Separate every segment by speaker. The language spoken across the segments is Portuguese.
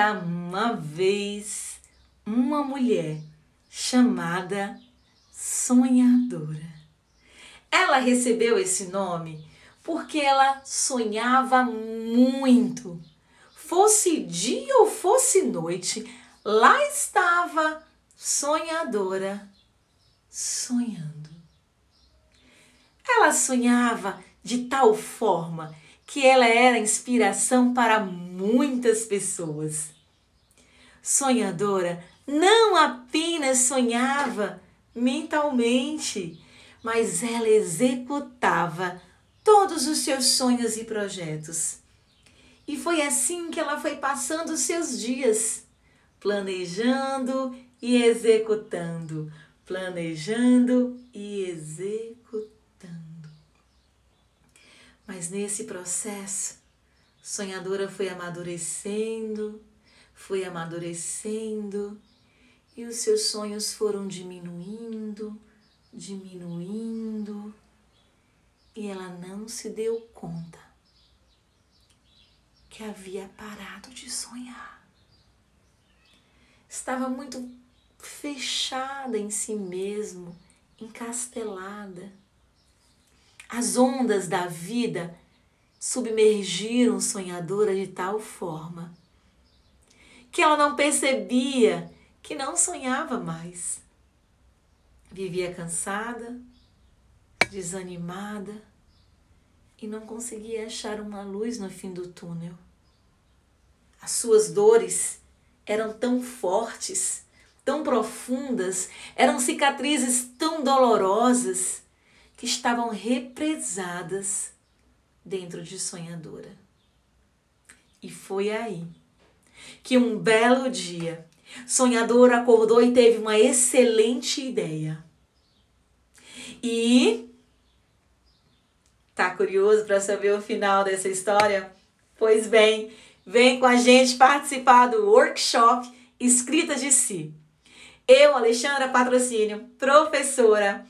Speaker 1: Era uma vez uma mulher chamada Sonhadora. Ela recebeu esse nome porque ela sonhava muito. Fosse dia ou fosse noite, lá estava sonhadora, sonhando. Ela sonhava de tal forma que ela era inspiração para muitas pessoas. Sonhadora não apenas sonhava mentalmente, mas ela executava todos os seus sonhos e projetos. E foi assim que ela foi passando os seus dias, planejando e executando, planejando e executando. Mas nesse processo, sonhadora foi amadurecendo, foi amadurecendo e os seus sonhos foram diminuindo, diminuindo e ela não se deu conta que havia parado de sonhar. Estava muito fechada em si mesmo, encastelada as ondas da vida submergiram sonhadora de tal forma que ela não percebia que não sonhava mais. Vivia cansada, desanimada e não conseguia achar uma luz no fim do túnel. As suas dores eram tão fortes, tão profundas, eram cicatrizes tão dolorosas que estavam represadas dentro de sonhadora. E foi aí que um belo dia, sonhadora acordou e teve uma excelente ideia. E tá curioso para saber o final dessa história? Pois bem, vem com a gente participar do workshop Escrita de Si. Eu, Alexandra Patrocínio, professora,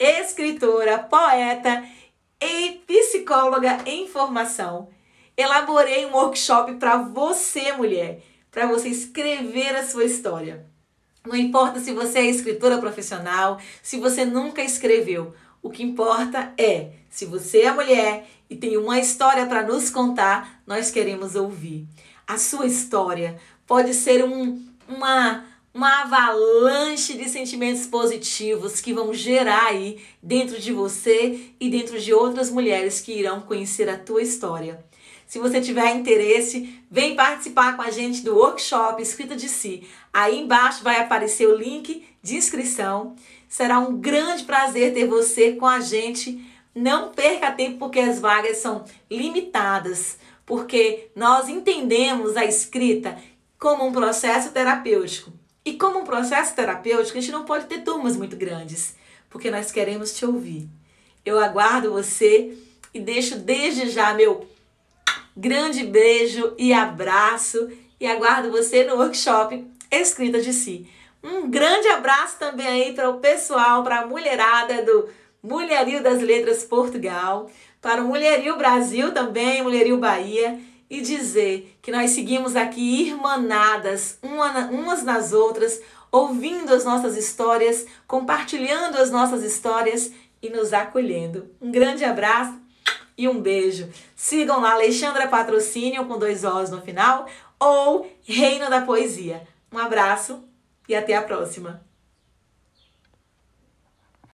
Speaker 1: escritora, poeta e psicóloga em formação. Elaborei um workshop para você, mulher, para você escrever a sua história. Não importa se você é escritora profissional, se você nunca escreveu, o que importa é se você é mulher e tem uma história para nos contar, nós queremos ouvir. A sua história pode ser um, uma uma avalanche de sentimentos positivos que vão gerar aí dentro de você e dentro de outras mulheres que irão conhecer a tua história. Se você tiver interesse, vem participar com a gente do workshop Escrita de Si. Aí embaixo vai aparecer o link de inscrição. Será um grande prazer ter você com a gente. Não perca tempo porque as vagas são limitadas, porque nós entendemos a escrita como um processo terapêutico e como um processo terapêutico, a gente não pode ter turmas muito grandes, porque nós queremos te ouvir. Eu aguardo você e deixo desde já meu grande beijo e abraço e aguardo você no workshop Escrita de Si. Um grande abraço também aí para o pessoal, para a mulherada do Mulherio das Letras Portugal, para o Mulherio Brasil também, Mulherio Bahia e dizer que nós seguimos aqui irmanadas uma, umas nas outras, ouvindo as nossas histórias, compartilhando as nossas histórias e nos acolhendo. Um grande abraço e um beijo. Sigam lá Alexandra Patrocínio com dois Os no final ou Reino da Poesia. Um abraço e até a próxima.